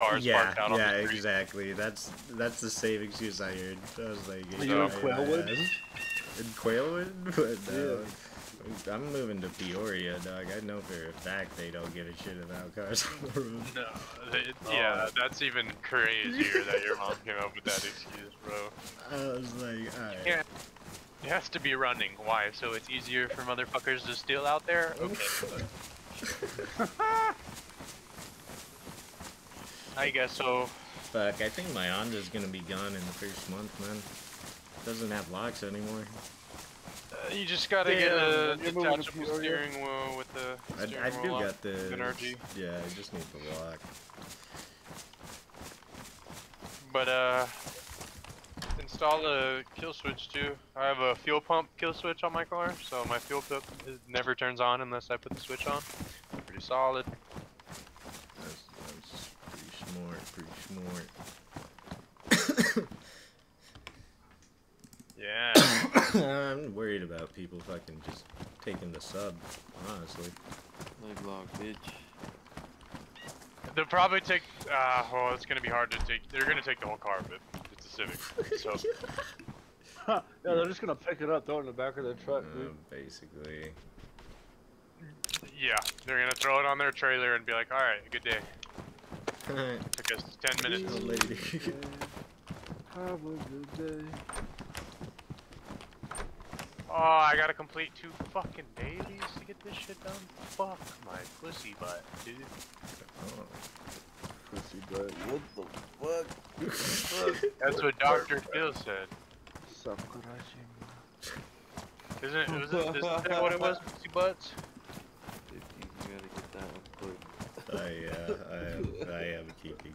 cars yeah, parked out on yeah, the street. exactly. That's that's the same excuse I heard. I was like, Are you in oh, Quailwood? In Quailwood? But uh, no. I'm moving to Peoria, dog. I know for a fact they don't give a shit about cars on the road. No, they- oh. yeah, that's even crazier that your mom came up with that excuse, bro. I was like, alright. Yeah. It has to be running. Why? So it's easier for motherfuckers to steal out there? Okay. I guess so. Fuck, I think my Honda's gonna be gone in the first month, man. It Doesn't have locks anymore. Uh, you just gotta get Damn, a you're moving to detachable steering wheel with the I, steering I wheel do got the NRG. Yeah, I just need the lock. But uh, install a kill switch too. I have a fuel pump kill switch on my car, so my fuel pump never turns on unless I put the switch on. Pretty solid. That's, that's pretty smart, pretty smart. Yeah. I'm worried about people fucking just taking the sub, honestly. Leg lock, bitch. They'll probably take. Uh, well, it's gonna be hard to take. They're gonna take the whole car, but it's a Civic. So yeah, they're just gonna pick it up, throw it in the back of their truck, Uh, dude. basically. yeah, they're gonna throw it on their trailer and be like, "All right, good day." Took us ten minutes. Old lady. Have a good day. Oh, I gotta complete two fucking dailies to get this shit done. Fuck my pussy butt, dude. Oh, pussy butt. What the fuck? That's what Dr. Phil said. Sakurajima. Isn't it? Was it isn't that what it was? Pussy butts. Dude, you, you gotta get that one quick. I, uh, I am, I am keeping